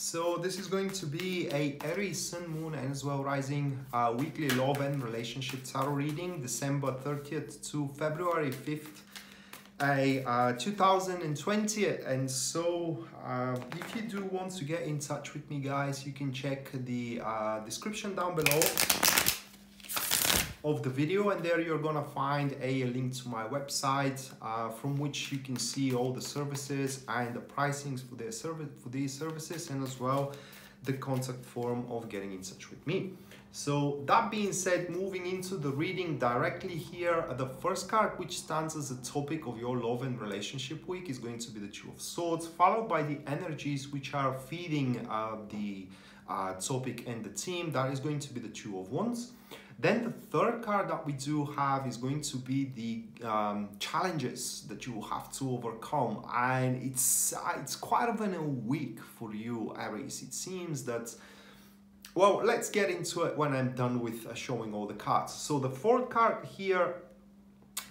so this is going to be a Aries Sun, Moon, and as well Rising uh, weekly love and relationship tarot reading, December 30th to February 5th, a uh, 2020. And so, uh, if you do want to get in touch with me, guys, you can check the uh, description down below of the video and there you're gonna find a link to my website uh, from which you can see all the services and the pricings for their service for these services and as well the contact form of getting in touch with me. So that being said moving into the reading directly here the first card which stands as a topic of your love and relationship week is going to be the two of swords followed by the energies which are feeding uh, the uh, topic and the team that is going to be the two of wands then the third card that we do have is going to be the um, challenges that you have to overcome. And it's, uh, it's quite of a week for you, Aries. It seems that well, let's get into it when I'm done with uh, showing all the cards. So the fourth card here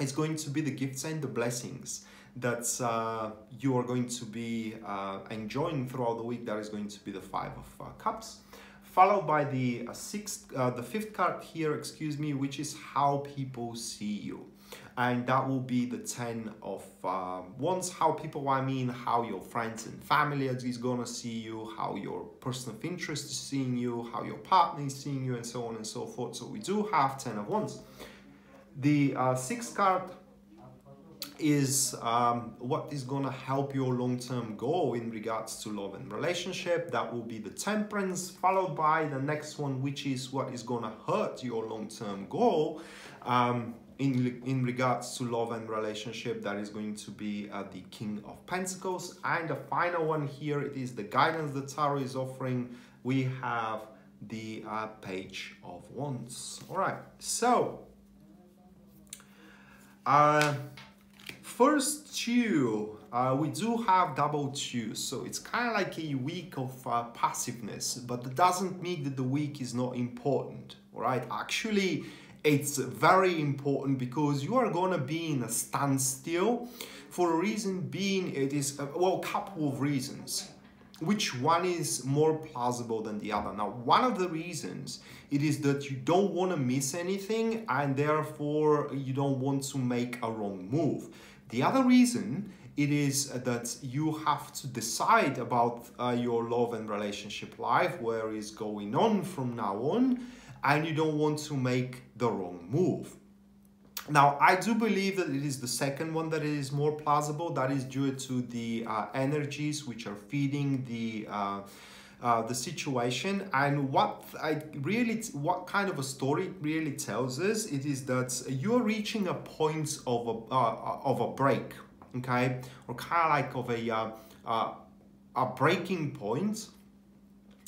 is going to be the gifts and the blessings that uh, you are going to be uh, enjoying throughout the week. That is going to be the Five of uh, Cups followed by the uh, sixth, uh, the fifth card here, excuse me, which is how people see you. And that will be the 10 of um, wands, how people, I mean, how your friends and family is gonna see you, how your person of interest is seeing you, how your partner is seeing you, and so on and so forth. So we do have 10 of wands. The uh, sixth card is um, what is going to help your long-term goal in regards to love and relationship. That will be the temperance followed by the next one which is what is going to hurt your long-term goal um, in, in regards to love and relationship. That is going to be uh, the king of pentacles. And the final one here it is the guidance that tarot is offering. We have the uh, page of wands. All right so uh, first two, uh, we do have double two, so it's kind of like a week of uh, passiveness, but that doesn't mean that the week is not important, all right? Actually, it's very important because you are gonna be in a standstill for a reason being it is, uh, well, a couple of reasons which one is more plausible than the other. Now, one of the reasons it is that you don't want to miss anything and therefore you don't want to make a wrong move. The other reason it is that you have to decide about uh, your love and relationship life, where is going on from now on, and you don't want to make the wrong move. Now, I do believe that it is the second one that is more plausible. That is due to the uh, energies which are feeding the uh, uh, the situation and what I really what kind of a story really tells us it is that you're reaching a point of a uh, of a break okay? Or kind of like of a uh, uh, a breaking point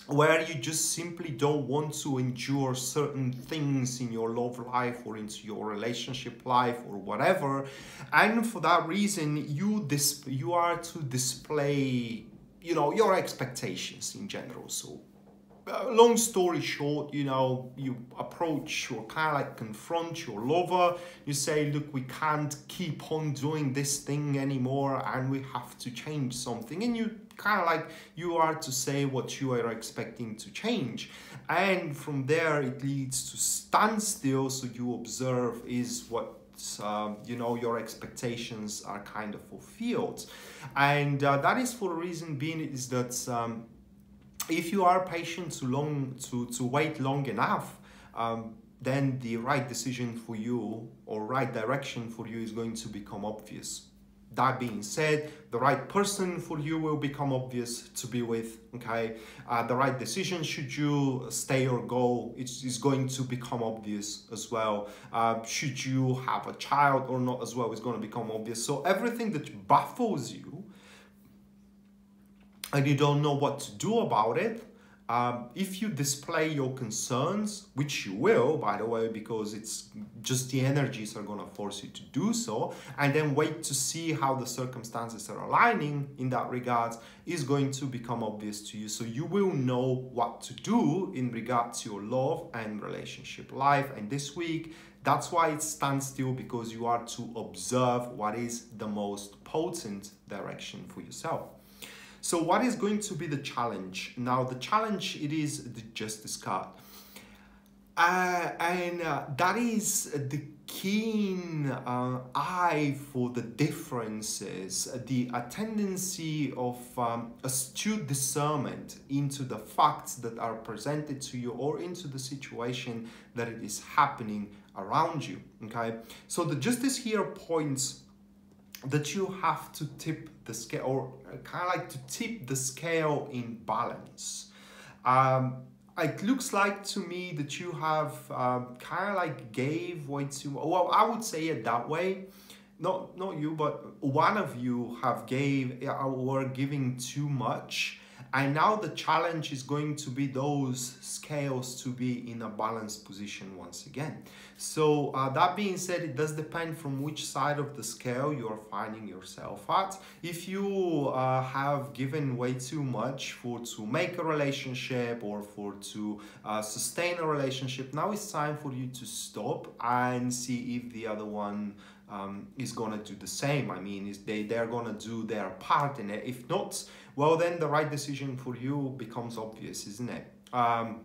where you just simply don't want to endure certain things in your love life or into your relationship life or whatever. And for that reason you this you are to display you know your expectations in general. So uh, long story short you know you approach or kind of like confront your lover. You say look we can't keep on doing this thing anymore and we have to change something. And you kind of like you are to say what you are expecting to change. And from there it leads to standstill. So you observe is what um, you know your expectations are kind of fulfilled. And uh, that is for a reason being is that um, if you are patient to long to to wait long enough um, then the right decision for you or right direction for you is going to become obvious that being said, the right person for you will become obvious to be with, okay? Uh, the right decision, should you stay or go, it is going to become obvious as well. Uh, should you have a child or not as well, is going to become obvious. So everything that baffles you and you don't know what to do about it, um, if you display your concerns, which you will, by the way, because it's just the energies are going to force you to do so, and then wait to see how the circumstances are aligning in that regard is going to become obvious to you. So you will know what to do in regards to your love and relationship life. And this week, that's why it stands still because you are to observe what is the most potent direction for yourself. So what is going to be the challenge? Now the challenge it is the justice card. Uh, and uh, that is the keen uh, eye for the differences, the a tendency of um, astute discernment into the facts that are presented to you or into the situation that it is happening around you. Okay, so the justice here points that you have to tip the scale or kind of like to tip the scale in balance. Um, it looks like to me that you have um, kind of like gave way too well i would say it that way not not you but one of you have gave or giving too much and now the challenge is going to be those scales to be in a balanced position once again. So uh, that being said, it does depend from which side of the scale you are finding yourself at. If you uh, have given way too much for to make a relationship or for to uh, sustain a relationship, now it's time for you to stop and see if the other one um, is gonna do the same. I mean, is they they're gonna do their part in it. If not, well, then the right decision for you becomes obvious, isn't it? Um,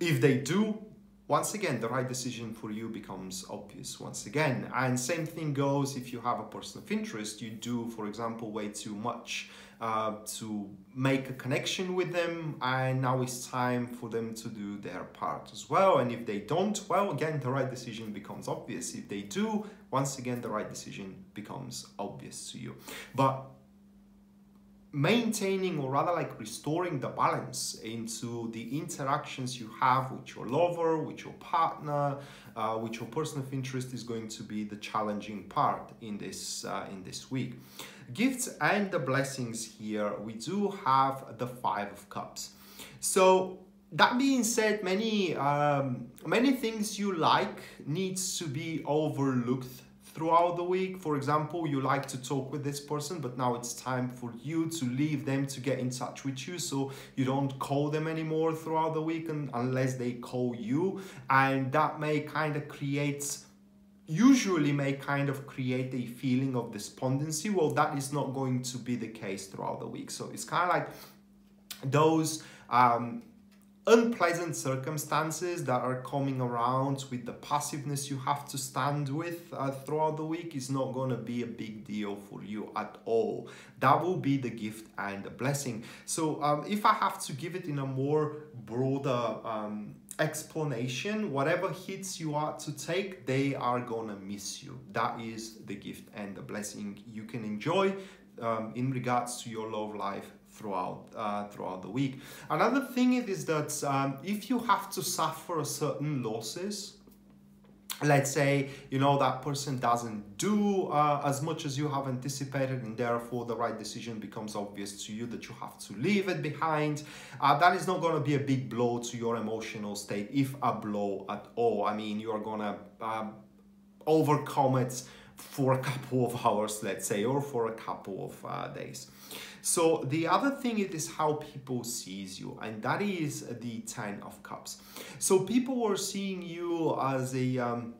if they do, once again, the right decision for you becomes obvious once again. And same thing goes if you have a person of interest, you do, for example, way too much uh, to make a connection with them and now it's time for them to do their part as well and if they don't well again the right decision becomes obvious if they do once again the right decision becomes obvious to you but maintaining or rather like restoring the balance into the interactions you have with your lover with your partner uh, with your person of interest is going to be the challenging part in this uh, in this week. Gifts and the blessings here we do have the five of cups. So that being said many um, many things you like needs to be overlooked throughout the week. For example, you like to talk with this person, but now it's time for you to leave them to get in touch with you. So you don't call them anymore throughout the week and, unless they call you. And that may kind of create usually may kind of create a feeling of despondency. Well, that is not going to be the case throughout the week. So it's kind of like those um, unpleasant circumstances that are coming around with the passiveness you have to stand with uh, throughout the week is not going to be a big deal for you at all. That will be the gift and the blessing. So um, if I have to give it in a more broader um, explanation, whatever hits you are to take, they are going to miss you. That is the gift and the blessing you can enjoy um, in regards to your love life throughout uh, throughout the week. Another thing is that um, if you have to suffer certain losses, let's say you know that person doesn't do uh, as much as you have anticipated and therefore the right decision becomes obvious to you that you have to leave it behind uh, that is not going to be a big blow to your emotional state if a blow at all i mean you are going to um, overcome it for a couple of hours let's say or for a couple of uh, days so the other thing it is how people sees you, and that is the Ten of Cups. So people were seeing you as a um,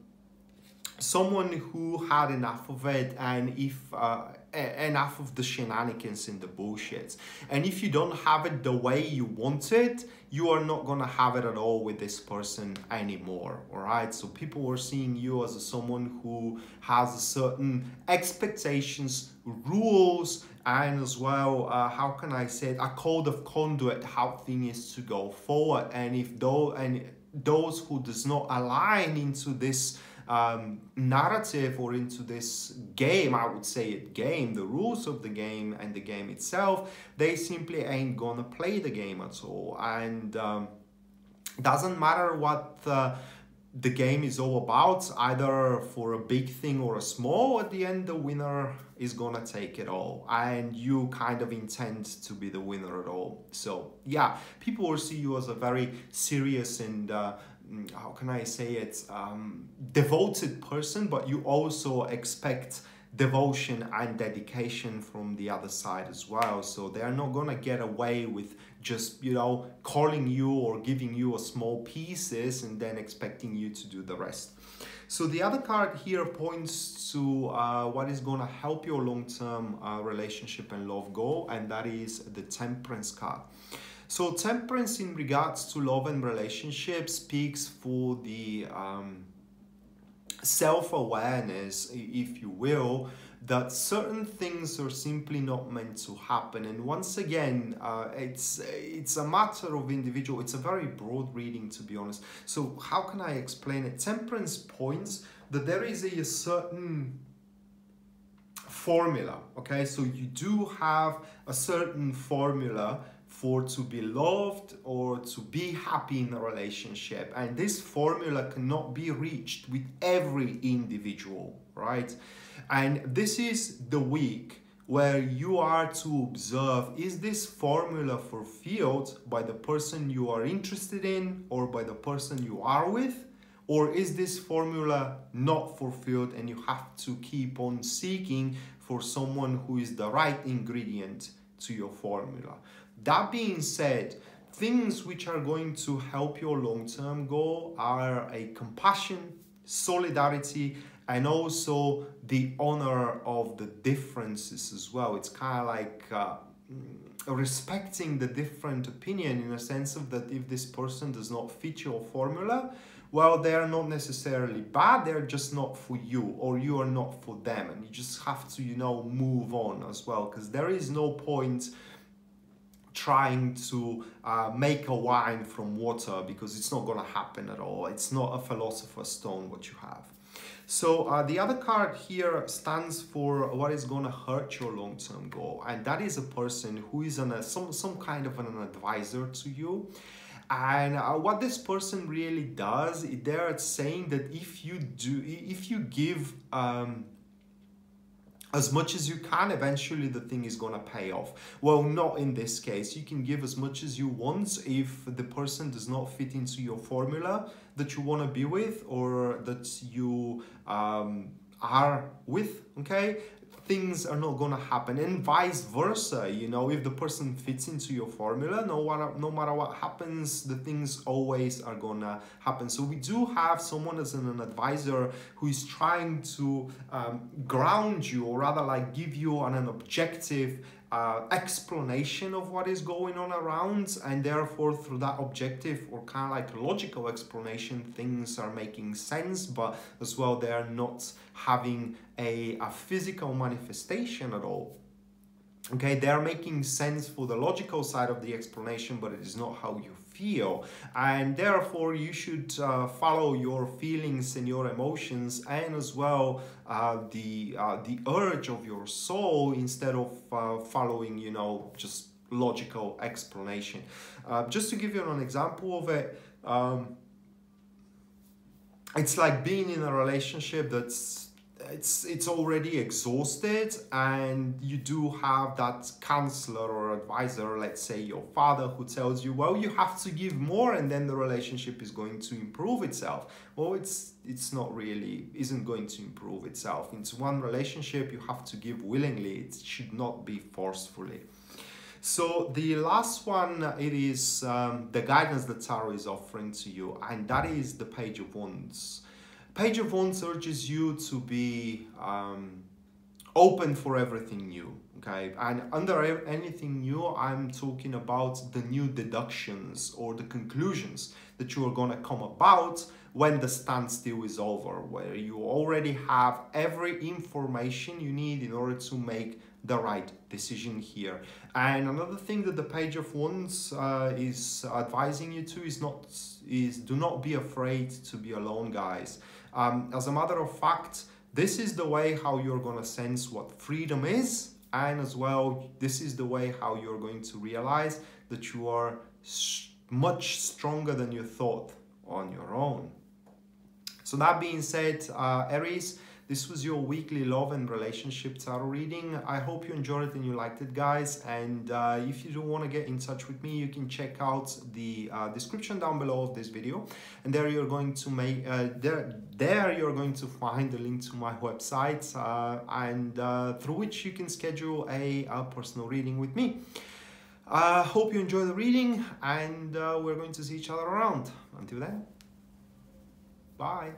someone who had enough of it, and if uh, enough of the shenanigans and the bullshit. And if you don't have it the way you want it, you are not gonna have it at all with this person anymore. All right. So people are seeing you as someone who has certain expectations, rules, and as well, uh, how can I say it, a code of conduct how things to go forward. And if those and those who does not align into this um, narrative or into this game, I would say it game, the rules of the game and the game itself, they simply ain't gonna play the game at all. And um, doesn't matter what the game is all about, either for a big thing or a small, at the end the winner is gonna take it all and you kind of intend to be the winner at all. So yeah, people will see you as a very serious and uh, how can I say it, um, devoted person, but you also expect devotion and dedication from the other side as well. So they're not gonna get away with just, you know, calling you or giving you a small pieces and then expecting you to do the rest. So the other card here points to uh, what is going to help your long-term uh, relationship and love go, and that is the Temperance card. So temperance in regards to love and relationships speaks for the um, self-awareness, if you will, that certain things are simply not meant to happen. And once again uh, it's it's a matter of individual it's a very broad reading to be honest. So how can i explain it? Temperance points that there is a, a certain formula okay? So you do have a certain formula for to be loved or to be happy in a relationship and this formula cannot be reached with every individual right and this is the week where you are to observe is this formula fulfilled by the person you are interested in or by the person you are with? Or is this formula not fulfilled and you have to keep on seeking for someone who is the right ingredient to your formula? That being said, things which are going to help your long term goal are a compassion, solidarity, and also the honor of the differences as well. It's kind of like uh, respecting the different opinion in a sense of that if this person does not fit your formula, well, they are not necessarily bad, they're just not for you, or you are not for them. And you just have to, you know, move on as well, because there is no point trying to uh, make a wine from water because it's not going to happen at all. It's not a philosopher's stone what you have. So uh, the other card here stands for what is going to hurt your long-term goal. And that is a person who is an, a, some, some kind of an advisor to you. And uh, what this person really does, they're saying that if you do, if you give um, as much as you can, eventually the thing is gonna pay off. Well, not in this case. You can give as much as you want if the person does not fit into your formula that you wanna be with or that you um, are with, okay? Things are not gonna happen and vice versa you know if the person fits into your formula no matter no matter what happens the things always are gonna happen. So we do have someone as an advisor who is trying to um, ground you or rather like give you an, an objective uh, explanation of what is going on around and therefore through that objective or kind of like logical explanation things are making sense but as well they are not having a, a physical manifestation at all. Okay they are making sense for the logical side of the explanation but it is not how you feel and therefore you should uh, follow your feelings and your emotions and as well uh, the uh, the urge of your soul instead of uh, following you know just logical explanation. Uh, just to give you an example of it um, it's like being in a relationship that's it's it's already exhausted and you do have that counselor or advisor let's say your father who tells you well you have to give more and then the relationship is going to improve itself. Well it's it's not really isn't going to improve itself. Into one relationship you have to give willingly. It should not be forcefully. So the last one it is um, the guidance that Tarot is offering to you and that is the page of wands Page of Wands urges you to be um, open for everything new, okay? And under anything new, I'm talking about the new deductions or the conclusions that you are going to come about when the standstill is over, where you already have every information you need in order to make the right decision here. And another thing that the page of wands uh, is advising you to is not is do not be afraid to be alone, guys. Um, as a matter of fact, this is the way how you're going to sense what freedom is. And as well, this is the way how you're going to realize that you are much stronger than you thought on your own. So that being said, uh, Aries, this was your weekly love and relationship tarot reading. I hope you enjoyed it and you liked it, guys. And uh, if you do want to get in touch with me, you can check out the uh, description down below of this video. And there you're going to make uh, there there you're going to find the link to my website, uh, and uh, through which you can schedule a, a personal reading with me. I hope you enjoy the reading, and uh, we're going to see each other around. Until then, bye.